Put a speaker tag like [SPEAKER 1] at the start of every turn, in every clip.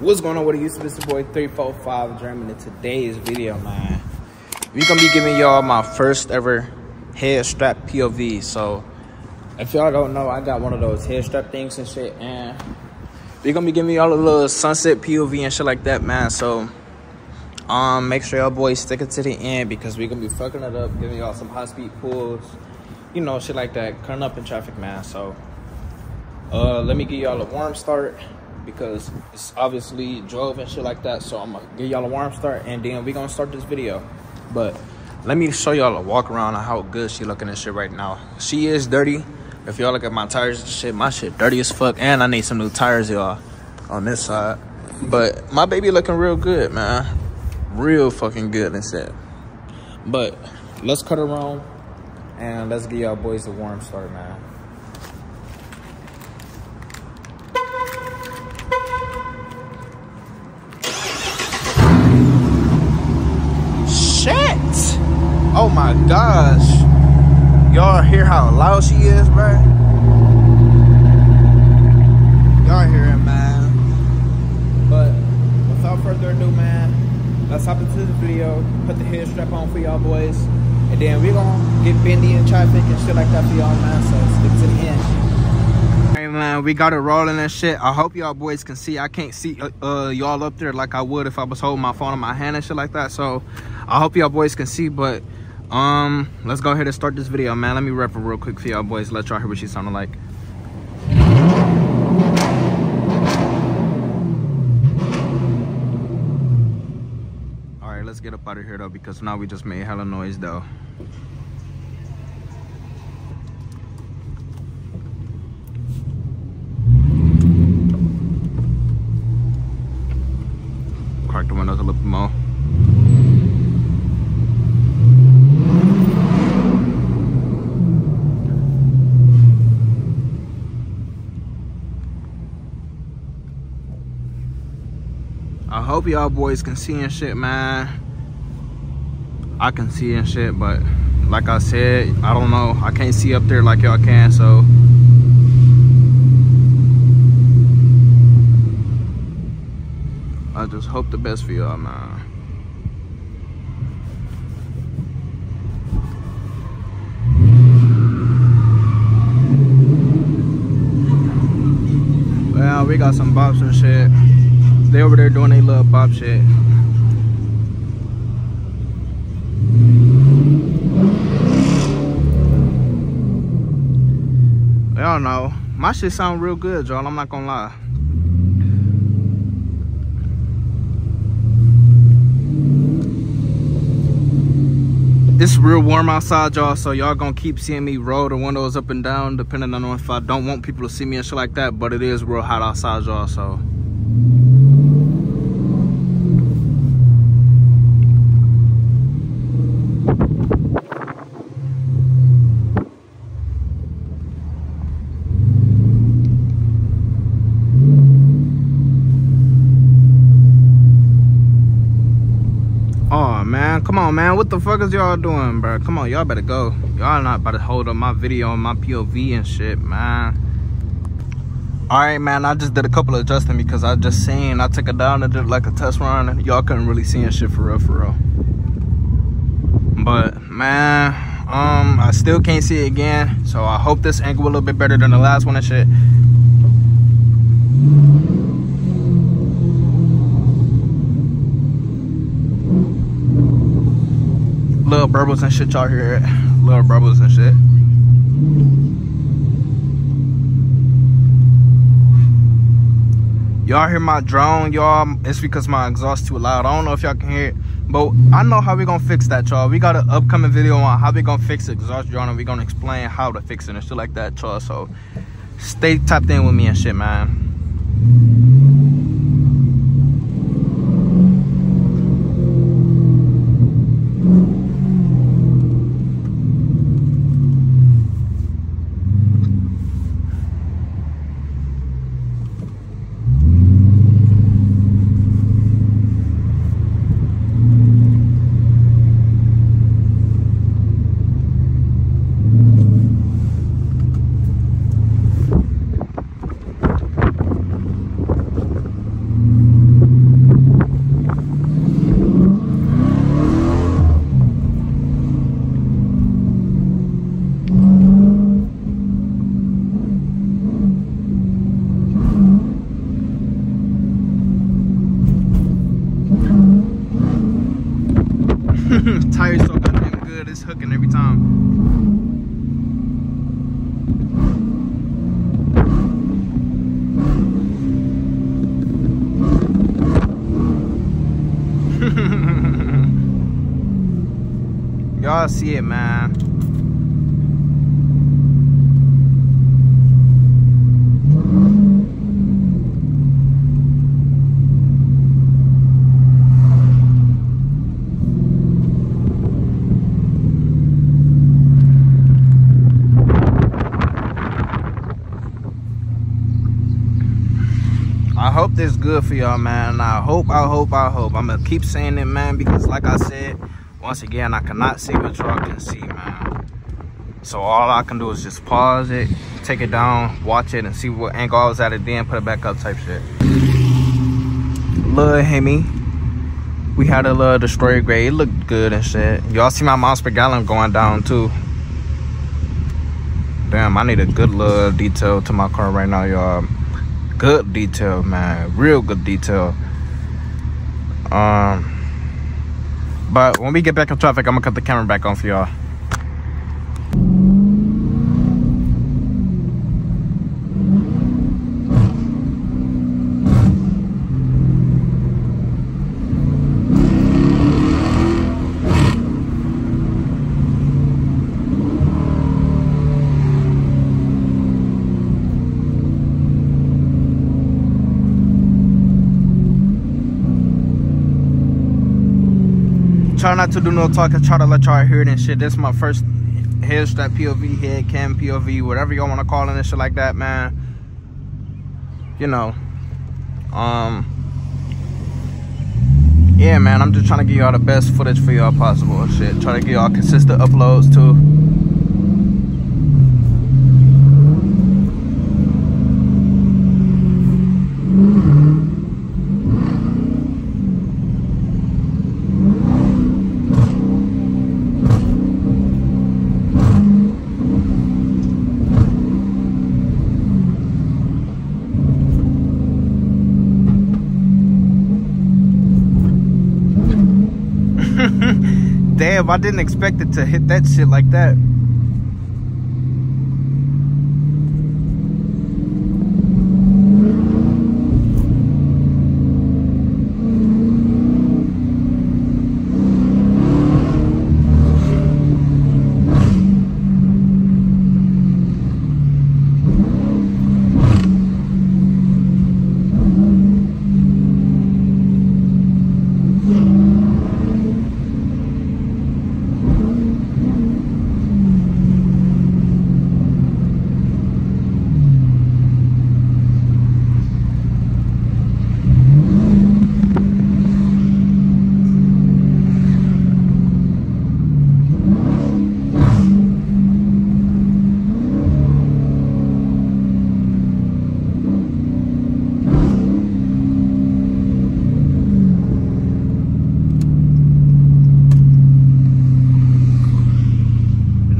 [SPEAKER 1] What's going on with it? YouTube, this is boy 345 German. In today's video, man, we gonna be giving y'all my first ever head strap POV. So, if y'all don't know, I got one of those head strap things and shit, and we gonna be giving y'all a little sunset POV and shit like that, man. So, um, make sure y'all boys stick it to the end because we gonna be fucking it up, giving y'all some high speed pulls, you know, shit like that, cutting up in traffic, man. So, uh, let me give y'all a warm start because it's obviously drove and shit like that. So I'm gonna give y'all a warm start and then we gonna start this video. But let me show y'all a walk around on how good she looking and shit right now. She is dirty. If y'all look at my tires and shit, my shit dirty as fuck. And I need some new tires, y'all, on this side. But my baby looking real good, man. Real fucking good and shit. But let's cut around and let's give y'all boys a warm start, man. Oh my gosh. Y'all hear how loud she is, bro? Y'all hear it, man. But without further ado, man, let's hop into the video, put the head strap on for y'all boys, and then we're gonna get bendy in traffic and shit like that for y'all, man. So stick to the end. Hey man, we got it rolling and shit. I hope y'all boys can see. I can't see uh, uh, y'all up there like I would if I was holding my phone in my hand and shit like that. So I hope y'all boys can see, but um, let's go ahead and start this video, man. Let me rep real quick for y'all boys. Let y'all hear what she sounded like. All right, let's get up out of here though, because now we just made hella noise though. Crack the windows a little bit more. I hope y'all boys can see and shit, man. I can see and shit, but like I said, I don't know. I can't see up there like y'all can, so. I just hope the best for y'all, man. Well, we got some bops and shit. They over there doing a little bop shit. Don't know. My shit sound real good, y'all. I'm not gonna lie. It's real warm outside, y'all, so y'all gonna keep seeing me roll the windows up and down, depending on if I don't want people to see me and shit like that. But it is real hot outside, y'all, so. Oh come on man, what the fuck is y'all doing, bro? Come on, y'all better go. Y'all not about to hold up my video on my POV and shit, man. All right, man, I just did a couple of adjusting because I just seen, I took it down and did like a test run and y'all couldn't really see and shit for real, for real. But man, um, I still can't see it again. So I hope this angle a little bit better than the last one and shit. Little burbles and shit y'all hear it. Little burbles and shit. Y'all hear my drone y'all? It's because my exhaust too loud. I don't know if y'all can hear it but i know how we gonna fix that y'all. We got an upcoming video on how we gonna fix the exhaust drone and we gonna explain how to fix it and shit like that y'all. So stay tapped in with me and shit man Y'all see it, man. I hope this good for y'all, man. I hope, I hope, I hope. I'm gonna keep saying it, man, because like I said, once again, I cannot see what y'all can see, man. So all I can do is just pause it, take it down, watch it, and see what angle I was at it then, put it back up type shit. Little Hemi. We had a little destroyer gray. It looked good and shit. Y'all see my miles per gallon going down too. Damn, I need a good little detail to my car right now, y'all good detail, man. Real good detail. Um, but when we get back in traffic, I'm gonna cut the camera back on for y'all. Try not to do no talking, try to let y'all hear it and shit. This is my first head strap POV, head cam POV, whatever y'all want to call it and shit like that, man. You know. Um Yeah man, I'm just trying to give y'all the best footage for y'all possible and shit. Try to give y'all consistent uploads too. Damn, I didn't expect it to hit that shit like that.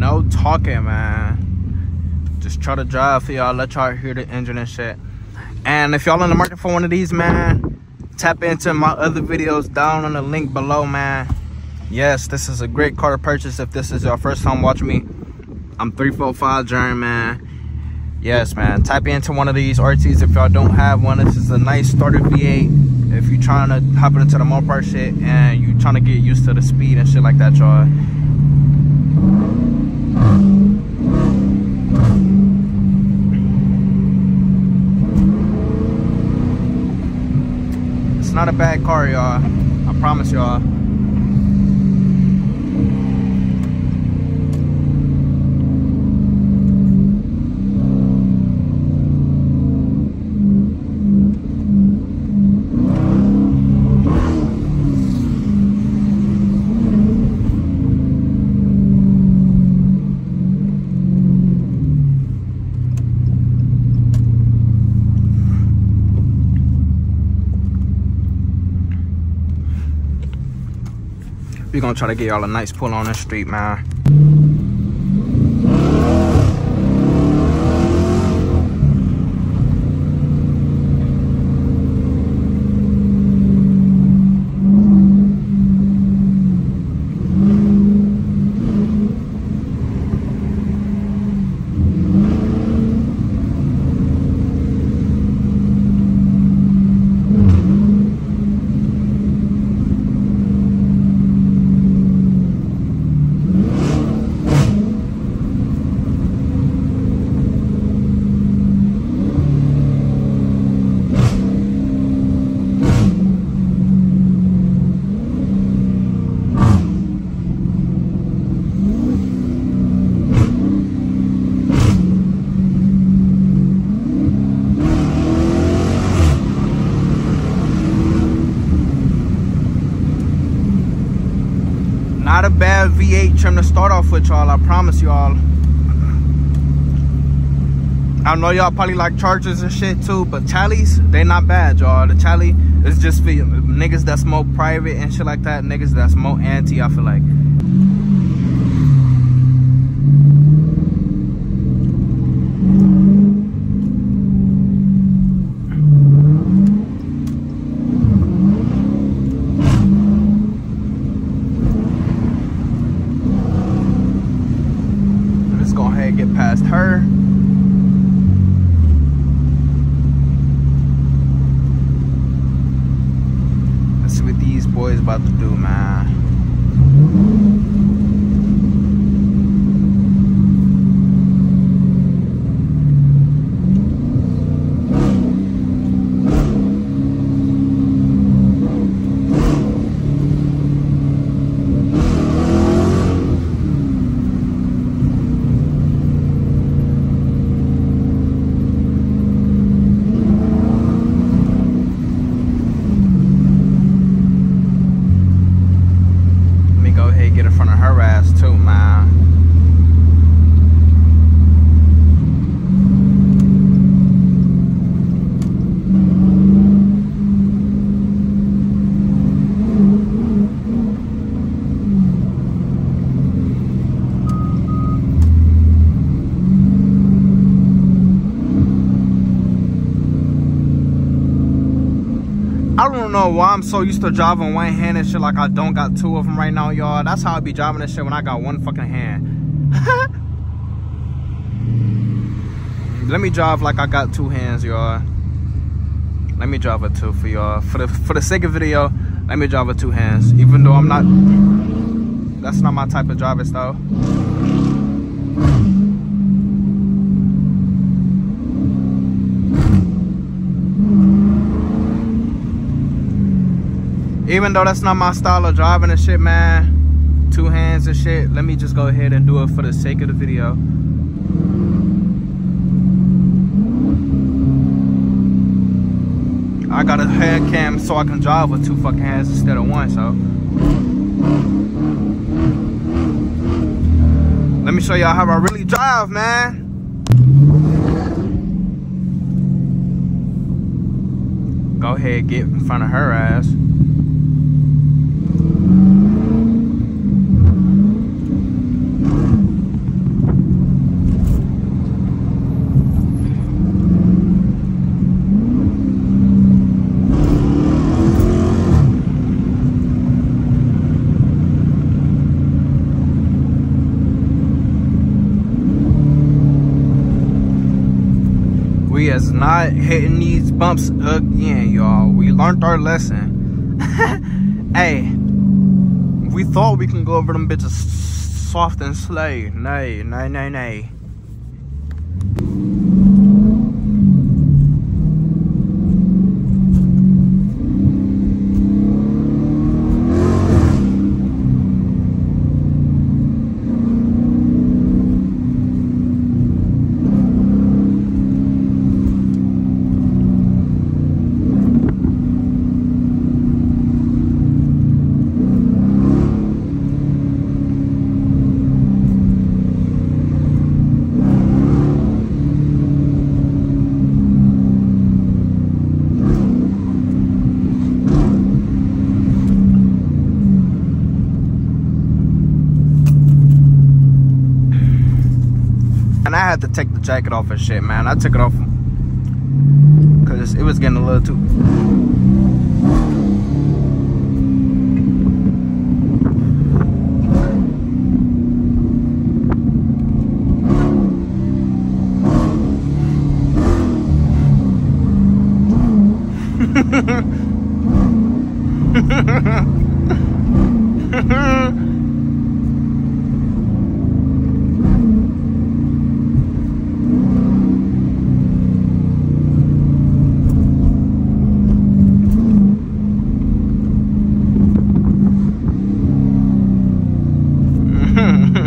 [SPEAKER 1] No talking, try to drive for y'all, let y'all hear the engine and shit. And if y'all in the market for one of these, man, tap into my other videos down on the link below, man. Yes, this is a great car to purchase if this is your first time watching me. I'm 345 Journey, man. Yes, man. Type into one of these RTs if y'all don't have one. This is a nice starter V8. If you're trying to hop into the Mopar shit and you're trying to get used to the speed and shit like that, y'all. It's not a bad car, y'all. I promise y'all. We gonna try to get y'all a nice pull on the street, man. Not a bad V8 trim to start off with, y'all. I promise y'all. I know y'all probably like Chargers and shit too, but Challys, they not bad, y'all. The Chally is just for niggas that smoke private and shit like that. Niggas that smoke anti, I feel like. Let's go ahead and get past her. Let's see what these boys about to do, man. Let me go ahead and get in front of her ass too, man. I don't know why I'm so used to driving one hand and shit like I don't got two of them right now, y'all. That's how I be driving this shit when I got one fucking hand. Let me drive like I got two hands, y'all. Let me drive with two for y'all. For the for the sake of video, let me drive with two hands. Even though I'm not that's not my type of driving style. Even though that's not my style of driving and shit, man. Two hands and shit. Let me just go ahead and do it for the sake of the video. I got a hand cam so I can drive with two fucking hands instead of one, so. Let me show y'all how I really drive, man. Go ahead, get in front of her ass. We is not hitting these bumps again, y'all. We learned our lesson. hey, we thought we can go over them bitches soft and slay. Nay, nay, nay, nay. And I had to take the jacket off and shit, man. I took it off because it was getting a little too.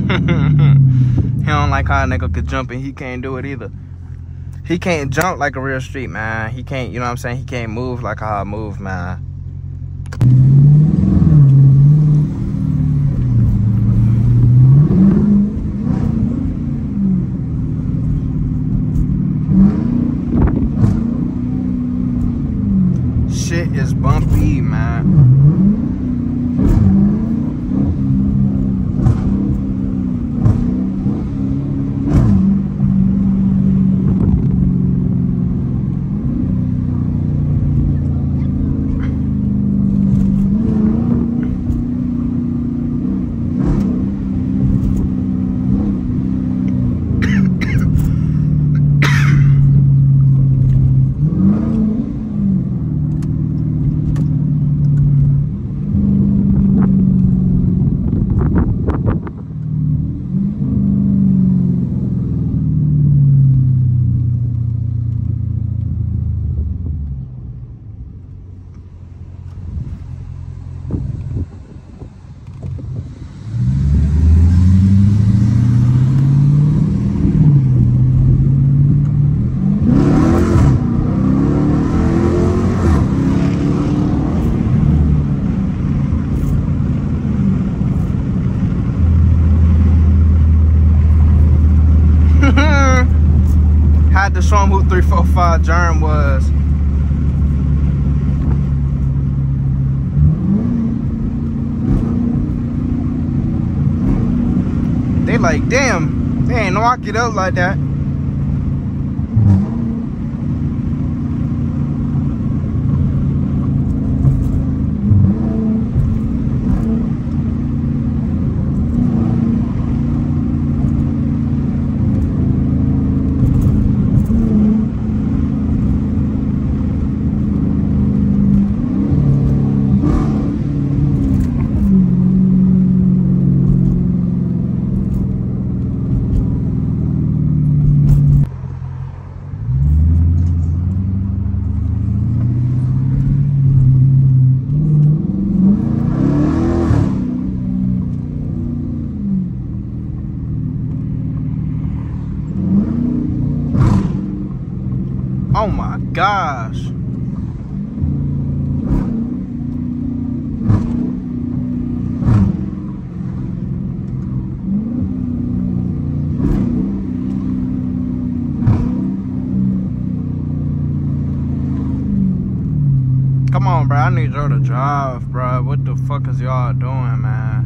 [SPEAKER 1] he don't like how a nigga could jump and he can't do it either. He can't jump like a real street, man. He can't, you know what I'm saying? He can't move like how I move, man. shit is bumpy, man. Had to show who 345 Jerm was. They like, damn, they ain't know I get up like that. Oh my gosh. Come on, bro. I need y'all to drive, bro. What the fuck is y'all doing, man?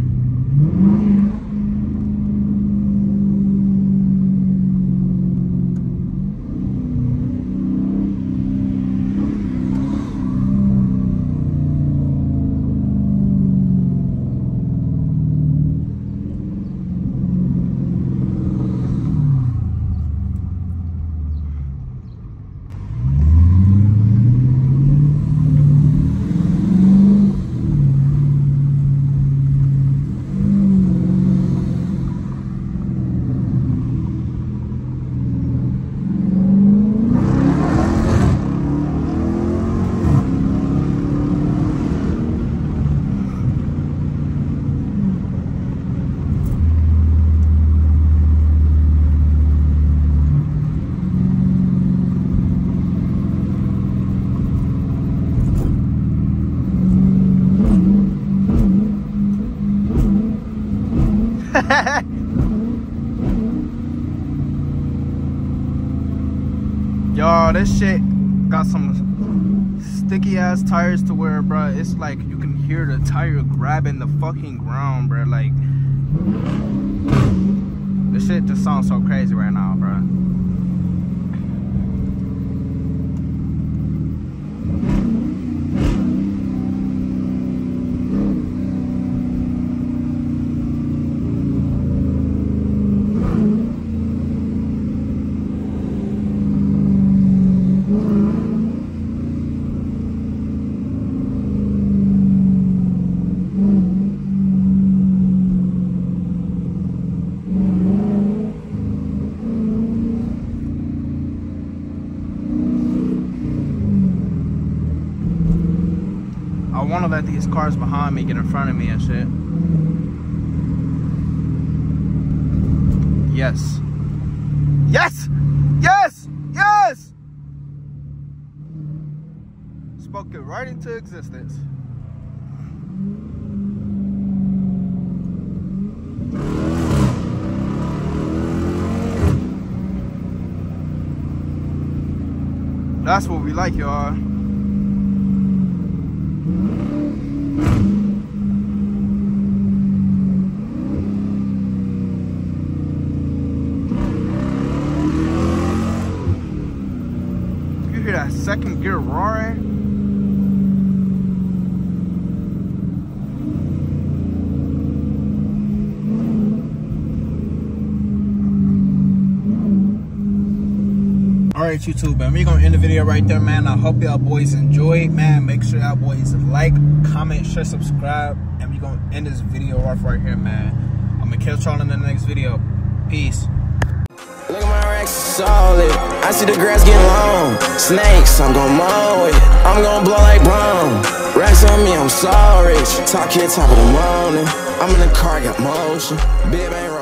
[SPEAKER 1] Y'all, this shit got some sticky ass tires to where, bro, it's like you can hear the tire grabbing the fucking ground, bro. Like, this shit just sounds so crazy right now, bro. Want to let these cars behind me get in front of me and shit. Yes. Yes! Yes! Yes! Spoke it right into existence. That's what we like, y'all. You're roaring? Alright, YouTube, man. We're gonna end the video right there, man. I hope y'all boys enjoyed, man. Make sure y'all boys like, comment, share, subscribe, and we're gonna end this video off right here, man. I'm gonna catch y'all in the next video. Peace.
[SPEAKER 2] Racks solid. I see the grass getting long. Snakes, I'm gon' mow it. I'm gon' blow like brown. Racks on me, I'm so rich. Talk here, top of the morning. I'm in the car, got motion. Big bang